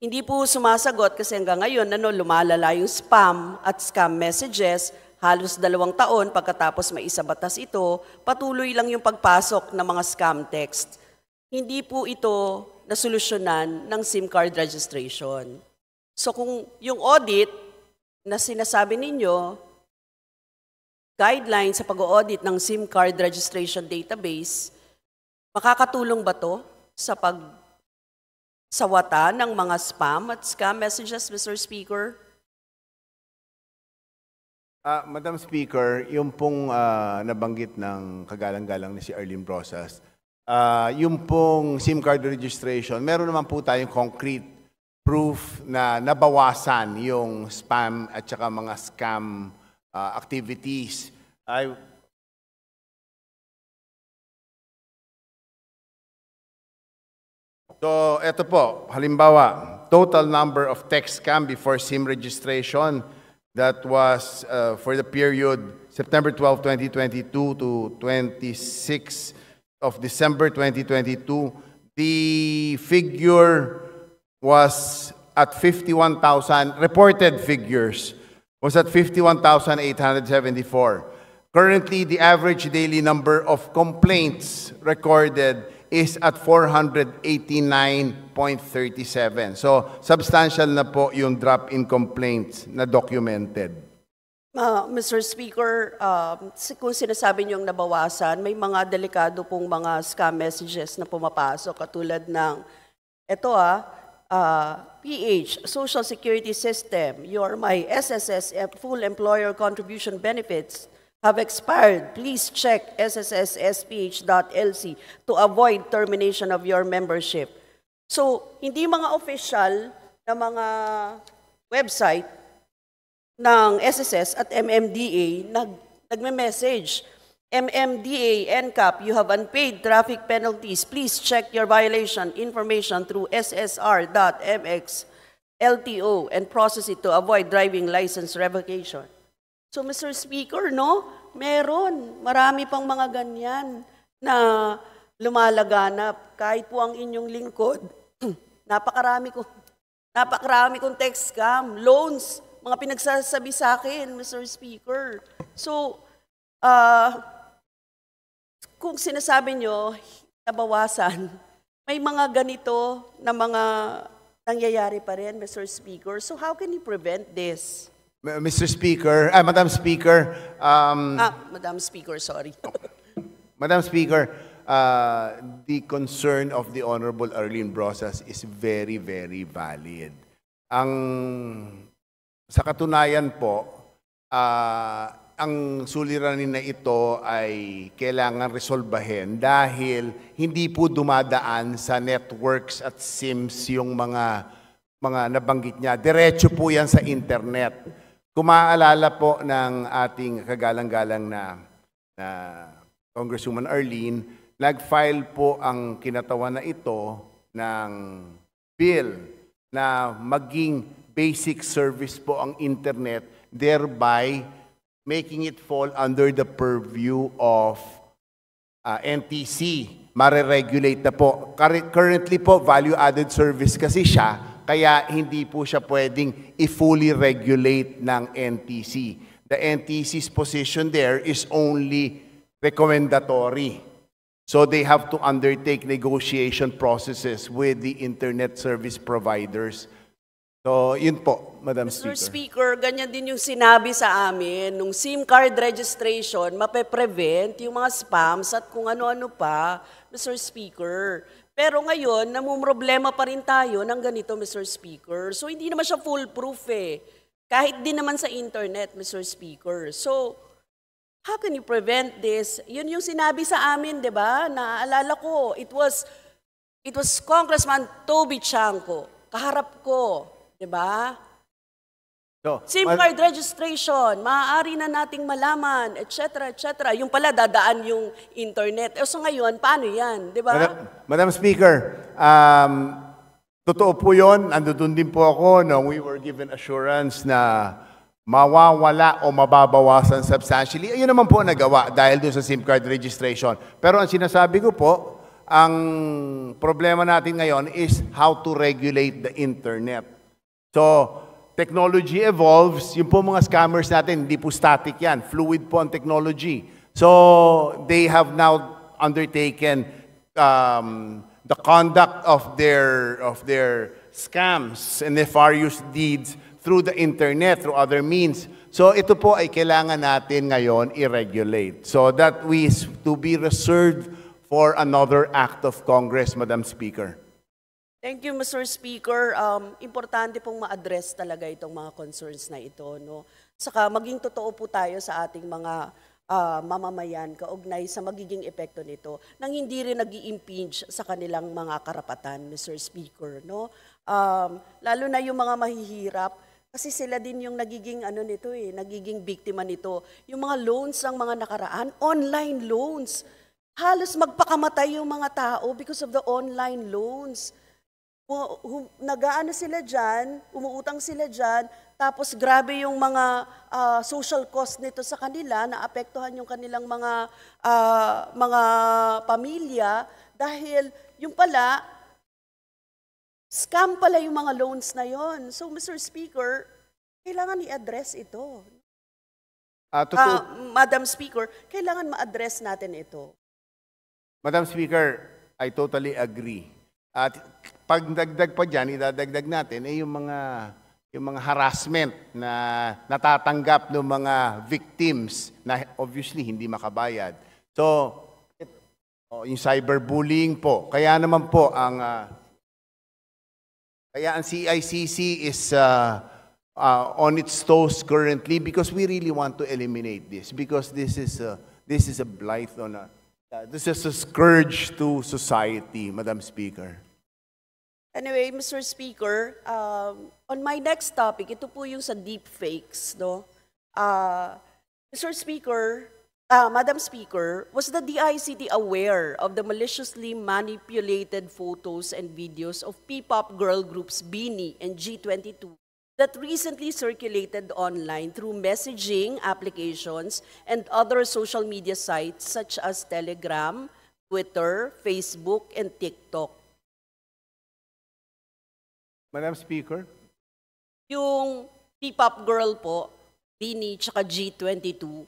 Hindi po sumasagot kasi hanggang ngayon ano, lumalala yung spam at scam messages. Halos dalawang taon pagkatapos may isa batas ito, patuloy lang yung pagpasok ng mga scam text. Hindi po ito nasolusyonan ng SIM card registration. So kung yung audit na sinasabi ninyo, guidelines sa pag-audit ng SIM card registration database, makakatulong ba to sa pag sawata ng mga spam at scam messages, Mr. Speaker? Ah, Madam Speaker, yung pong ah, nabanggit ng kagalang-galang ni si Arlene Brosas, ah, yung pong SIM card registration, meron naman po tayong concrete proof na nabawasan yung spam at saka mga scam ah, activities. I, So, eto po, halimbawa, total number of text scam before SIM registration that was uh, for the period September 12, 2022 to 26 of December 2022. The figure was at 51,000, reported figures was at 51,874. Currently, the average daily number of complaints recorded is at 489.37. So, substantial na po yung drop in complaints na documented. Ah, Mr. Speaker, si- kung sinasabi niyong nabawasan, may mga delikado pong mga scam messages na pumapasok katulad ng, eto ah, ah, PH, Social Security System, your my SSS full employer contribution benefits have expired. Please check ssssph.lc to avoid termination of your membership. So, hindi mga official na mga website ng SSS at MMDA nag, nagme-message. MMDA, NCAP, you have unpaid traffic penalties. Please check your violation information through ssr.mx LTO and process it to avoid driving license revocation. So, Mr. Speaker, no? Meron. Marami pang mga ganyan na lumalaganap. Kahit po ang inyong lingkod, napakarami ko, napakarami kong text scam, loans, mga pinagsasabi sa akin, Mr. Speaker. So, ah, kung sinasabi nyo, nabawasan, may mga ganito na mga nangyayari pa rin, Mr. Speaker. So how can you prevent this? Mr. Speaker, ah, Madam Speaker, um, Ah, Madam Speaker, sorry. Madam Speaker, uh, the concern of the Honorable Arlene Brosas is very, very valid. Ang sa katunayan po, ah, ang suliranin na ito ay kailangan resolbahin dahil hindi po dumadaan sa networks at SIMs yung mga mga nabanggit niya. Diretso po yan sa internet. Kung po ng ating kagalang-galang na, na Congresswoman Arlene, nag-file po ang kinatawan na ito ng bill na maging basic service po ang internet, thereby making it fall under the purview of uh, NTC. Mare-regulate na po. Curr- Currently po, value-added service kasi siya, kaya hindi po siya pwedeng i-fully regulate ng NTC. The NTC's position there is only recommendatory. So they have to undertake negotiation processes with the internet service providers. So yun po, Madam Mr. Speaker. Speaker, ganyan din yung sinabi sa amin, nung SIM card registration, mape-prevent yung mga spams at kung ano-ano pa, Mr. Speaker. Pero ngayon, namumroblema pa rin tayo ng ganito, Mr. Speaker. So hindi naman siya foolproof eh. Kahit din naman sa internet, Mr. Speaker. So, how can you prevent this? Yun yung sinabi sa amin, di ba? Naaalala ko, it was, it was Congressman Toby Chanco. Kaharap ko, di ba? So, SIM card registration, maaari na nating malaman, etc., etc. Yung pala, dadaan yung internet. E so ngayon, paano yan? Di ba? Madam, Madam Speaker, um, totoo po yun. Andun din po ako nung we were given assurance na mawawala o mababawasan substantially. Ayun naman po nagawa dahil doon sa SIM card registration. Pero ang sinasabi ko po, ang problema natin ngayon is how to regulate the internet. So, technology evolves. Yung po mga scammers natin, hindi po static yan. Fluid po ang technology. So, they have now undertaken um, the conduct of their, of their scams and nefarious deeds through the internet, through other means. So ito po ay kailangan natin ngayon i-regulate. So that we is to be reserved for another act of Congress, Madam Speaker. Thank you, Mr. Speaker. Um, importante pong ma-address talaga itong mga concerns na ito. No? Saka maging totoo po tayo sa ating mga ah, mamamayan kaugnay sa magiging epekto nito nang hindi rin nag impinge sa kanilang mga karapatan, Mr. Speaker. No? Um, lalo na yung mga mahihirap, kasi sila din yung nagiging ano nito eh, nagiging biktima nito. Yung mga loans ng mga nakaraan, online loans. Halos magpakamatay yung mga tao because of the online loans. Nag-aano sila dyan, umuutang sila dyan, tapos grabe yung mga ah, social cost nito sa kanila, naapektuhan yung kanilang mga ah, mga pamilya dahil yung pala, scam pala yung mga loans na yon. So Mr. Speaker, kailangan i-address ito. Ah, totoo, Ah, Madam Speaker, kailangan ma-address natin ito. Madam Speaker, I totally agree. At pag dagdag pa dyan, idadagdag natin ay yung mga yung mga harassment na natatanggap ng mga victims na obviously hindi makabayad. So, it- oh, yung cyberbullying po. Kaya naman po ang ah, kaya ang CICC is uh, uh, on its toes currently because we really want to eliminate this because this is a, this is a blight on a, uh, this is a scourge to society, Madam Speaker. Anyway, Mr. Speaker, um, on my next topic, ito po yung sa deep fakes, no? Uh, Mr. Speaker, uh, Madam Speaker, was the DICT aware of the maliciously manipulated photos and videos of P-pop girl groups Beanie and G22 that recently circulated online through messaging applications and other social media sites such as Telegram, Twitter, Facebook, and TikTok? Madam Speaker? Yung P-pop girl po, Dini, tsaka G22,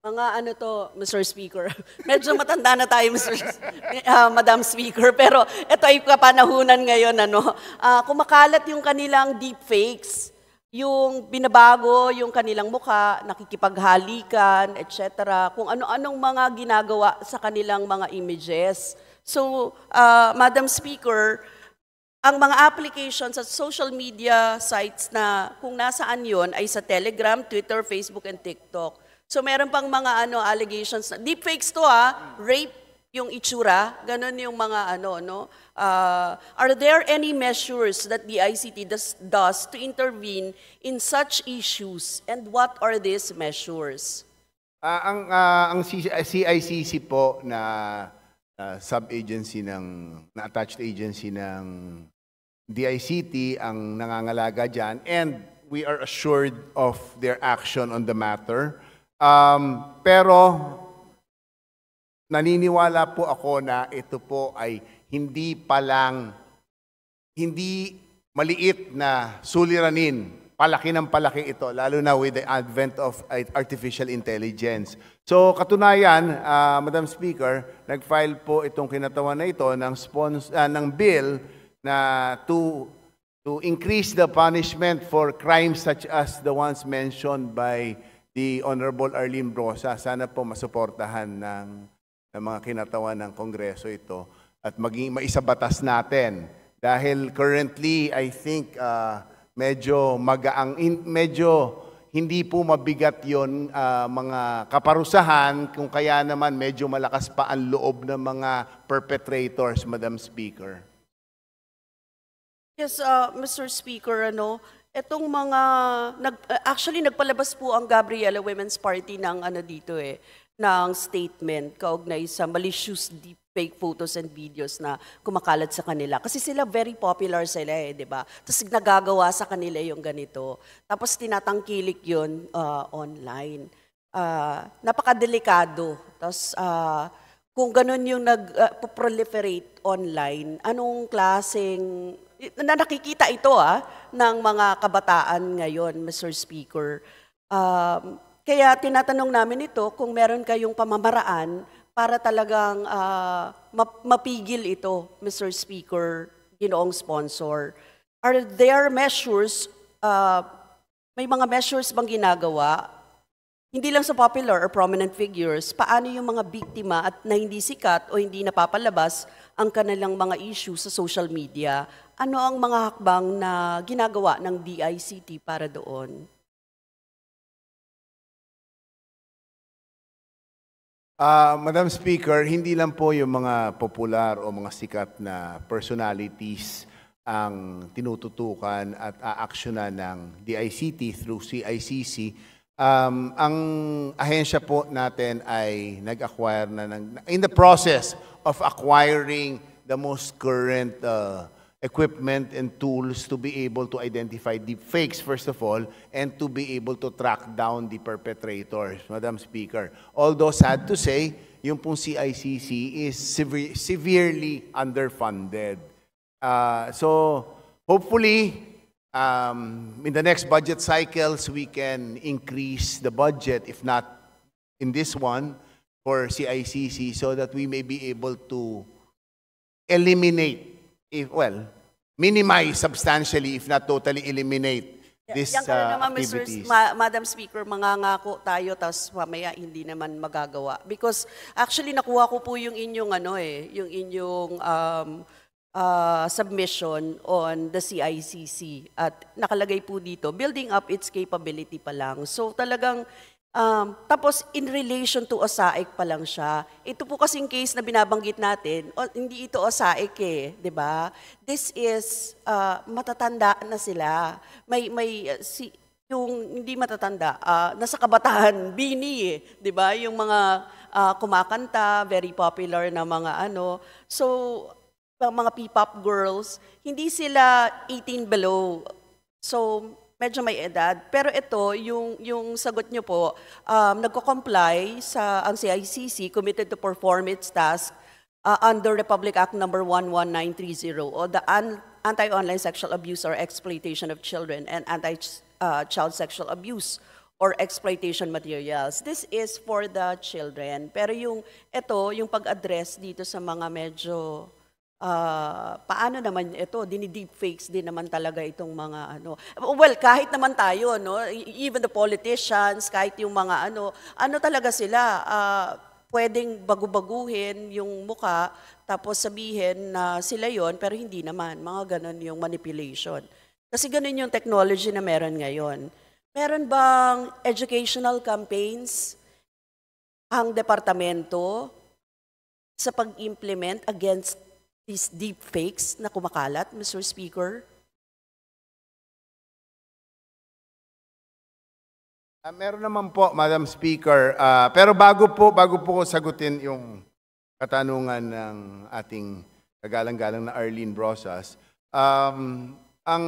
mga ano to, Mr. Speaker. Medyo matanda na tayo, Mr. S- ah, Madam Speaker. Pero ito ay kapanahunan ngayon, ano. Ah, kumakalat yung kanilang deepfakes, yung binabago yung kanilang mukha, nakikipaghalikan, etc. Kung ano-anong mga ginagawa sa kanilang mga images. So, ah, Madam Speaker, ang mga applications at social media sites na kung nasaan yon ay sa Telegram, Twitter, Facebook, and TikTok. So meron pang mga ano allegations na deepfakes to ah, rape yung itsura, ganun yung mga ano no. Uh, are there any measures that the ICT does, does to intervene in such issues and what are these measures? Ah, ang ah, ang CICC po na ah, sub-agency ng na attached agency ng DICT ang nangangalaga diyan and we are assured of their action on the matter. Um, pero naniniwala po ako na ito po ay hindi pa lang hindi maliit na suliranin. Palaki ng palaki ito, lalo na with the advent of artificial intelligence. So, katunayan, ah, Madam Speaker, nag-file po itong kinatawan na ito ng, spons- ah, ng bill na to to increase the punishment for crimes such as the ones mentioned by the Honorable Arlene Brosa. Sana po masuportahan ng, ng mga kinatawan ng Kongreso ito at maging maisabatas natin. Dahil currently, I think, ah, medyo magaang, medyo hindi po mabigat yon mga kaparusahan, kung kaya naman medyo malakas pa ang loob ng mga perpetrators, Madam Speaker. Yes, uh, Mr. Speaker, ano, etong mga nag uh, actually nagpalabas po ang Gabriela Women's Party ng ano dito eh, ng statement kaugnay sa malicious deepfake photos and videos na kumakalat sa kanila. Kasi sila very popular sila eh, 'di ba? Tapos nagagawa sa kanila yung ganito. Tapos tinatangkilik 'yun uh, online. Uh, napakadelikado. Tapos uh, kung ganun yung nag-proliferate online, anong klaseng, na nakikita ito ah, ng mga kabataan ngayon, Mr. Speaker. Um, kaya tinatanong namin ito kung meron kayong pamamaraan para talagang map- mapigil ito, Mr. Speaker, ginoong sponsor. Are there measures, ah, may mga measures bang ginagawa hindi lang sa popular or prominent figures, paano yung mga biktima at na hindi sikat o hindi napapalabas ang kanilang mga issue sa social media? Ano ang mga hakbang na ginagawa ng DICT para doon? Ah, Madam Speaker, hindi lang po yung mga popular o mga sikat na personalities ang tinututukan at aaksyonan ng DICT through CICC. Um, ang ahensya po natin ay nag-acquire na ng, in the process of acquiring the most current uh, equipment and tools to be able to identify deep fakes, first of all, and to be able to track down the perpetrators, Madam Speaker. Although sad to say, yung pong CICC is sever- severely underfunded. Uh, so, hopefully, um, in the next budget cycles, we can increase the budget, if not in this one, for CICC, so that we may be able to eliminate, if well, minimize substantially, if not totally eliminate this Yan ka na uh, naman, Mr. activities. Ma- Madam Speaker, mangangako tayo, tapos mamaya hindi naman magagawa. Because actually nakuha ko po yung inyong ano eh, yung inyong um, uh, submission on the CICC. At nakalagay po dito, building up its capability pa lang. So talagang, um, tapos in relation to OSAIC pa lang siya. Ito po kasing case na binabanggit natin, o, hindi ito OSAIC eh, di ba? This is, uh, matatanda na sila. May, may, uh, si, yung hindi matatanda, ah, nasa kabataan, bini eh, 'di ba? Yung mga ah, kumakanta, very popular na mga ano. So, mga P-pop girls, hindi sila 18 below. So, medyo may edad. Pero ito, yung, yung sagot nyo po, um, nagko-comply sa ang CICC, committed to perform its task uh, under Republic Act number 11930 o the An- Anti-Online Sexual Abuse or Exploitation of Children and Anti-Child Sexual Abuse or Exploitation Materials. This is for the children. Pero yung ito, yung pag-address dito sa mga medyo ah, paano naman ito, dini-deepfakes din naman talaga itong mga ano. Well, kahit naman tayo, no, E- even the politicians, kahit yung mga ano, ano talaga sila, ah, pwedeng bagu-baguhin yung muka, tapos sabihin na sila yon pero hindi naman. Mga ganon yung manipulation. Kasi ganun yung technology na meron ngayon. Meron bang educational campaigns ang departamento sa pag-implement against these deep fakes na kumakalat, Mr. Speaker? Ah, meron naman po, Madam Speaker. Ah, pero bago po, bago po ko sagutin yung katanungan ng ating kagalang-galang na Arlene Brosas, um, ang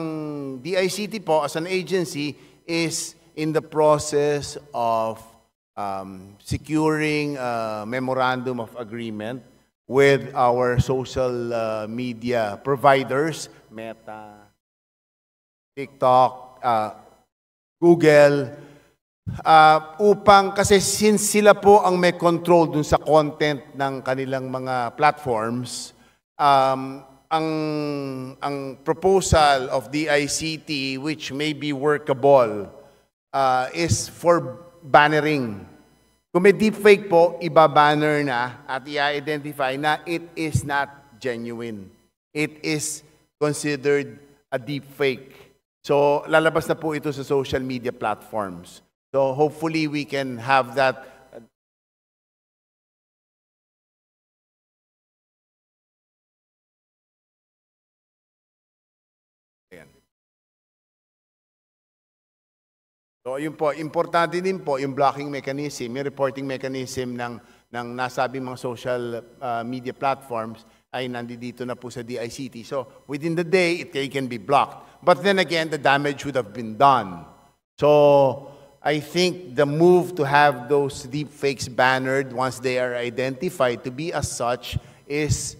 DICT po as an agency is in the process of um, securing a memorandum of agreement with our social uh, media providers, Meta, TikTok, uh, Google, Ah, upang kasi since sila po ang may control dun sa content ng kanilang mga platforms, um, ang ang proposal of DICT which may be workable ah, is for bannering. Kung may deepfake po, iba-banner na at i-identify na it is not genuine. It is considered a deepfake. So, lalabas na po ito sa social media platforms. So, hopefully we can have that So, yun po, importante din po yung blocking mechanism, yung reporting mechanism ng, ng nasabing mga social uh, media platforms ay nandito na po sa DICT. So, within the day, it can- be blocked. But then again, the damage would have been done. So, I think the move to have those deepfakes bannered once they are identified to be as such is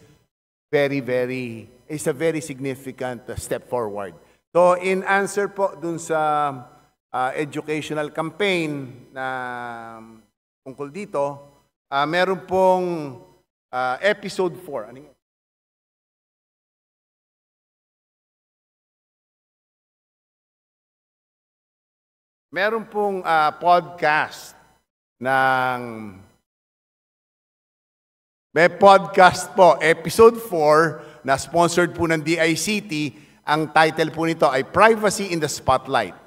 very, very, is a very significant step forward. So in answer po dun sa uh, educational campaign na um, tungkol dito, uh, meron pong uh, episode 4. Ano? Meron pong uh, podcast ng may podcast po, episode 4 na sponsored po ng DICT. Ang title po nito ay Privacy in the Spotlight.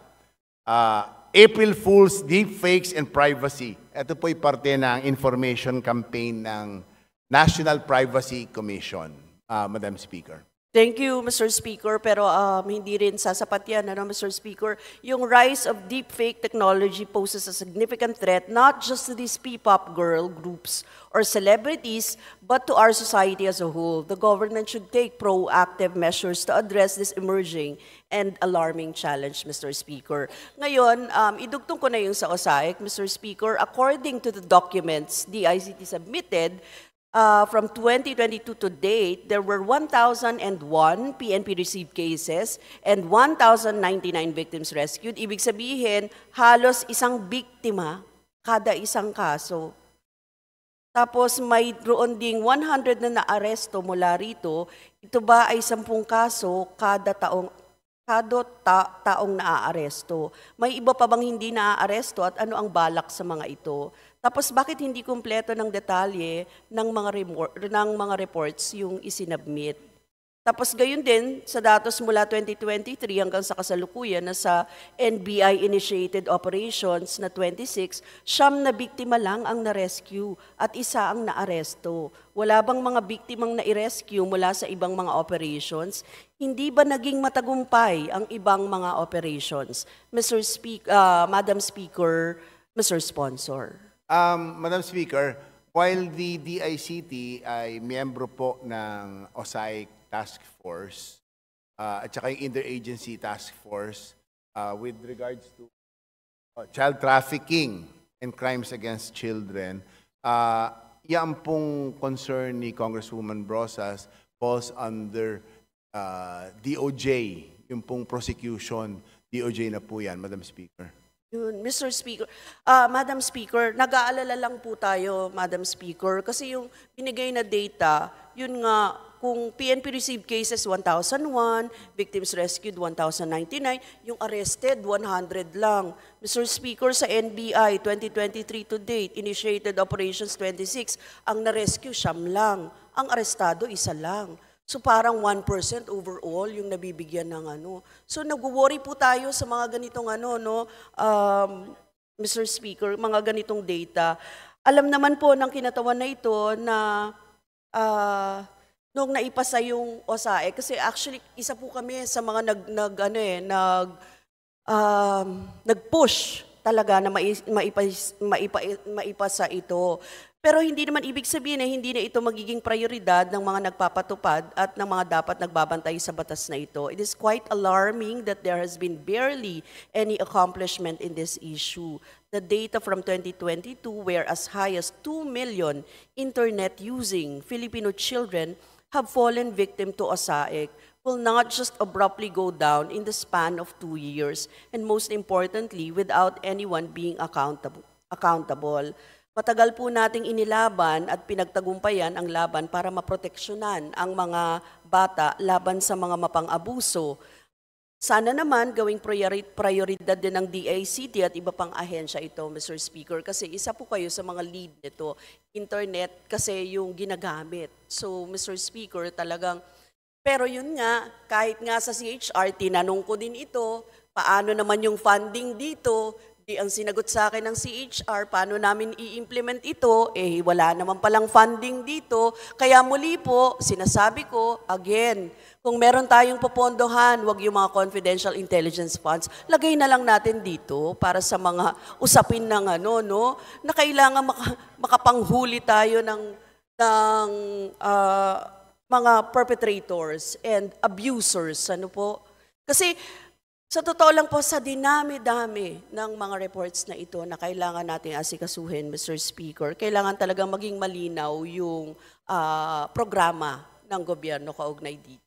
Uh, April Fool's Deepfakes and Privacy. Ito po ay parte ng information campaign ng National Privacy Commission, uh, Madam Speaker. Thank you, Mr. Speaker. Pero um, hindi rin sasapat yan, ano, Mr. Speaker. Yung rise of deepfake technology poses a significant threat not just to these P-pop girl groups or celebrities, but to our society as a whole. The government should take proactive measures to address this emerging and alarming challenge, Mr. Speaker. Ngayon, um, idugtong ko na yung sa OSAIC, Mr. Speaker. According to the documents the submitted, uh, from 2022 to date, there were 1,001 PNP received cases and 1,099 victims rescued. Ibig sabihin, halos isang biktima kada isang kaso. Tapos may roon ding 100 na naaresto mula rito. Ito ba ay 10 kaso kada taong kada ta- taong naaaresto. May iba pa bang hindi naaaresto at ano ang balak sa mga ito? Tapos bakit hindi kumpleto ng detalye ng mga, remor- ng mga reports yung isinabmit? Tapos gayon din, sa datos mula 2023 hanggang sa kasalukuyan na sa NBI-initiated operations na 26, siyam na biktima lang ang na-rescue at isa ang naaresto. Wala bang mga biktimang na-rescue mula sa ibang mga operations? Hindi ba naging matagumpay ang ibang mga operations? Mr. Speak, uh, Madam Speaker, Mr. Sponsor. Um, Madam Speaker, while the DICT ay miyembro po ng OSAIC Task Force uh, at saka yung Interagency Task Force uh, with regards to uh, child trafficking and crimes against children, uh, yan pong concern ni Congresswoman Brosas falls under uh, DOJ, yung pong prosecution, DOJ na po yan, Madam Speaker. Yun, Mr. Speaker. Uh, Madam Speaker, nag-aalala lang po tayo, Madam Speaker, kasi yung binigay na data, yun nga, kung PNP received cases 1,001, victims rescued 1,099, yung arrested 100 lang. Mr. Speaker, sa NBI 2023 to date, initiated operations 26, ang na-rescue siyam lang. Ang arestado isa lang. So parang 1% overall yung nabibigyan ng ano. So nagwo-worry po tayo sa mga ganitong ano no um, Mr. Speaker, mga ganitong data. Alam naman po ng kinatawan na ito na uh, nung naipasa yung OSAE kasi actually isa po kami sa mga nag nag ano eh nag um, nag-push talaga na maipa, maipa, maipasa ito. Pero hindi naman ibig sabihin na hindi na ito magiging prioridad ng mga nagpapatupad at ng mga dapat nagbabantay sa batas na ito. It is quite alarming that there has been barely any accomplishment in this issue. The data from 2022 were as high as 2 million internet-using Filipino children have fallen victim to OSAIC will not just abruptly go down in the span of two years, and most importantly, without anyone being accountable. accountable. Matagal po nating inilaban at pinagtagumpayan ang laban para maproteksyonan ang mga bata laban sa mga mapang-abuso. Sana naman gawing prioridad din ng DACT at iba pang ahensya ito, Mr. Speaker, kasi isa po kayo sa mga lead nito. Internet kasi yung ginagamit. So, Mr. Speaker, talagang, pero yun nga, kahit nga sa CHR, tinanong ko din ito, paano naman yung funding dito, Di ang sinagot sa akin ng CHR, paano namin i-implement ito? Eh, wala naman palang funding dito. Kaya muli po, sinasabi ko, again, kung meron tayong popondohan, wag yung mga confidential intelligence funds, lagay na lang natin dito para sa mga usapin ng ano, no, na kailangan maka, makapanghuli tayo ng, ng uh, mga perpetrators and abusers, ano po. Kasi Sa totoo lang po, sa dinami-dami ng mga reports na ito na kailangan nating asikasuhin, Mr. Speaker, kailangan talagang maging malinaw yung ah, programa ng gobyerno kaugnay dito.